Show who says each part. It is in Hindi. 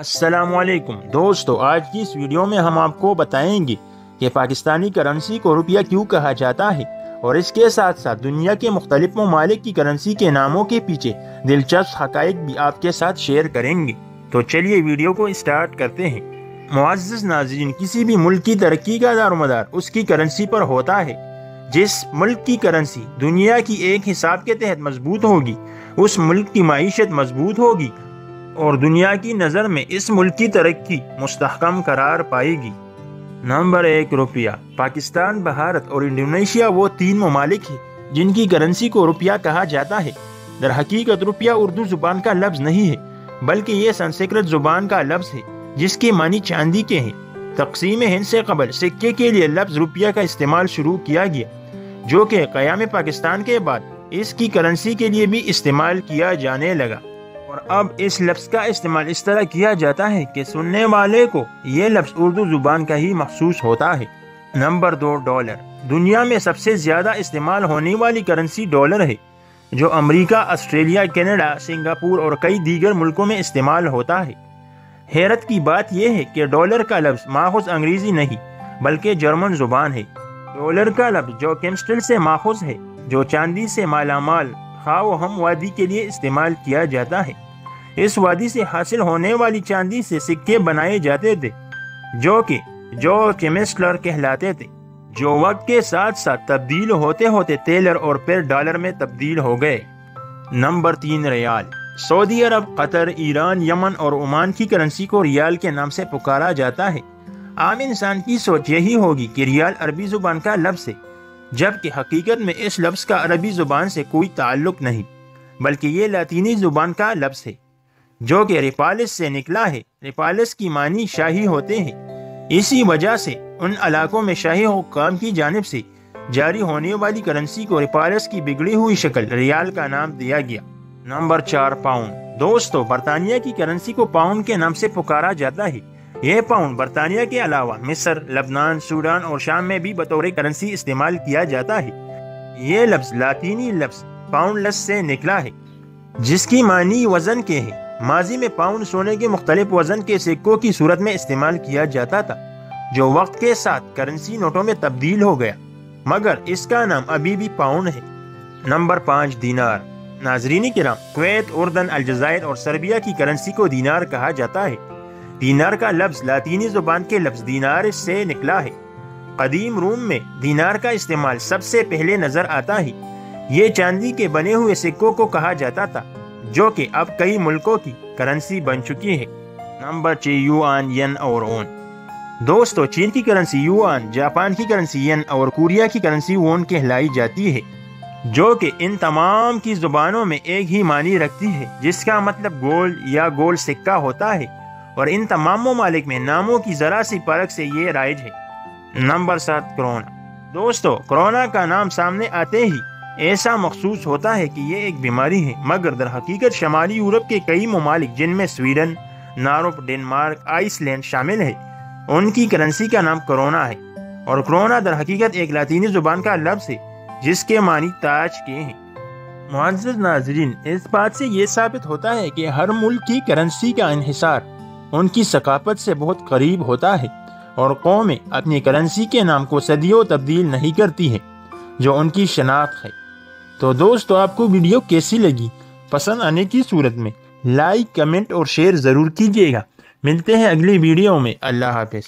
Speaker 1: असलकुम दोस्तों, आज की इस वीडियो में हम आपको बताएँगे कि पाकिस्तानी करेंसी को रुपया क्यों कहा जाता है और इसके साथ साथ दुनिया के मुख्तलिफ़ ममालिक की करेंसी के नामों के पीछे दिलचस्प हकाइक भी आपके साथ शेयर करेंगे। तो चलिए वीडियो को स्टार्ट करते हैं। मुआज़ नाजरीन, किसी भी मुल्क की तरक्की का दारोमदार उसकी करेंसी पर होता है। जिस मुल्क की करेंसी दुनिया की एक हिसाब के तहत मज़बूत होगी, उस मुल्क की मीशत मज़बूत होगी और दुनिया की नज़र में इस मुल्क की तरक्की मुस्तकम करार पाएगी। नंबर एक, रुपया। पाकिस्तान, भारत और इंडोनेशिया वो तीन ममालिक हैं, जिनकी करेंसी को रुपया कहा जाता है। दर हकीकत, रुपया उर्दू ज़ुबान का लफ्ज़ नहीं है, बल्कि ये संस्कृत ज़ुबान का लफ्ज़ है, जिसके मानी चांदी के हैं। तकसीम हिंद से कबल सिक्के के लिए लफ्ज़ रुपया का इस्तेमाल शुरू किया गया, जो कि क़याम पाकिस्तान के बाद इसकी करेंसी के लिए भी इस्तेमाल किया जाने लगा। और अब इस लफ्ज़ का इस्तेमाल इस तरह किया जाता है कि सुनने वाले को ये लफ्ज़ उर्दू ज़ुबान का ही महसूस होता है। नंबर दो डॉलर। दुनिया में सबसे ज़्यादा इस्तेमाल होने वाली करेंसी डॉलर है जो अमेरिका, ऑस्ट्रेलिया कनाडा, सिंगापुर और कई दीगर मुल्कों में इस्तेमाल होता है। हैरत की बात यह है कि डॉलर का लफ्ज़ माखुज अंग्रेज़ी नहीं बल्कि जर्मन ज़ुबान है। डॉलर का लफ्ज़ जो केमिस्ट्रल से माखुज है जो चांदी से मालामाल खाओ, हम वादी के लिए इस्तेमाल किया जाता है। इस वादी से हासिल होने वाली चांदी से सिक्के बनाए जाते थे, जो कि, जो केमिस्टर कहलाते थे, जो वक्त के साथ साथ तब्दील होते होते तेलर और फिर डॉलर में तब्दील हो गए। नंबर तीन, रियाल। सऊदी अरब, कतर, ईरान, यमन और ओमान की करेंसी को रियाल के नाम से पुकारा जाता है। आम इंसान की सोच यही होगी कि रियाल अरबी ज़ुबान का लफ्ज़ है। जबकि हकीकत में इस लफ्ज़ का अरबी ज़ुबान से कोई ताल्लुक नहीं, बल्कि ये लातीनी ज़ुबान का लफ्ज़ है, जो कि रिपालिस से निकला है। रिपालिस की मानी शाही होते हैं। इसी वजह से उन इलाकों में शाही हुकाम की जानब से जारी होने वाली करेंसी को रिपालिस की बिगड़ी हुई शक्ल, रियाल का नाम दिया गया। नंबर चार, पाउंड। दोस्तों, बरतानिया की करेंसी को पाउंड के नाम से पुकारा जाता है। यह पाउंड बरतानिया के अलावा मिस्र, लबनान, सूडान और शाम में भी बतौर करेंसी इस्तेमाल किया जाता है। ये लफ्ज लातीनी लफ्ज पाउंडलेस से निकला है, जिसकी मानी वज़न के है। माजी में पाउंड सोने के मुख्तलिफ़ वज़न के सिक्कों की सूरत में इस्तेमाल किया जाता था, जो वक्त के साथ करेंसी नोटों में तब्दील हो गया। मगर इसका नाम अभी भी पाउंड है। नंबर पाँच, दीनार। नाजरीनी किराम, कुवैत, उर्दन अलजायर और सर्बिया की करेंसी को दीनार कहा जाता है। दीनार का लफ्ज लातीनी ज़ुबान के लफ्ज दीनार से निकला है। कदीम रूम में दीनार का इस्तेमाल सबसे पहले नज़र आता है ये चांदी के बने हुए सिक्कों को कहा जाता था, जो कि अब कई मुल्कों की करेंसी बन चुकी है। नंबर छह युआन, यन और ओन। दोस्तों, चीन की करेंसी युआन, जापान की करेंसी यन और कोरिया की करेंसी वोन कहलाई जाती है, जो कि इन तमाम की जुबानों में एक ही मानी रखती है, जिसका मतलब गोल या गोल सिक्का होता है। और इन तमाम ममालिक में नामों की ज़रा सी परख से ये राइज है। नंबर सात, कोरोना। दोस्तों, कोरोना का नाम सामने आते ही ऐसा मखसूस होता है कि ये एक बीमारी है, मगर दर हकीकत शमाली यूरोप के कई ममालिक, जिनमें स्वीडन, नारोप, डेनमार्क, आइसलैंड शामिल है, उनकी करेंसी का नाम कोरोना है। और कोरोना दर हकीकत एक लातीनी ज़ुबान का लफ्ज़ है, जिसके मानी ताज के हैं। मुआज़ नाजरीन, इस बात से ये साबित होता है कि हर मुल्क की करेंसी का इहिसार उनकी सकाफत से बहुत करीब होता है और कौमें अपनी करेंसी के नाम को सदियों तब्दील नहीं करती हैं, जो उनकी शनाख्त है। तो दोस्तों, आपको वीडियो कैसी लगी? पसंद आने की सूरत में लाइक कमेंट और शेयर ज़रूर कीजिएगा। मिलते हैं अगली वीडियो में। अल्लाह हाफिज़।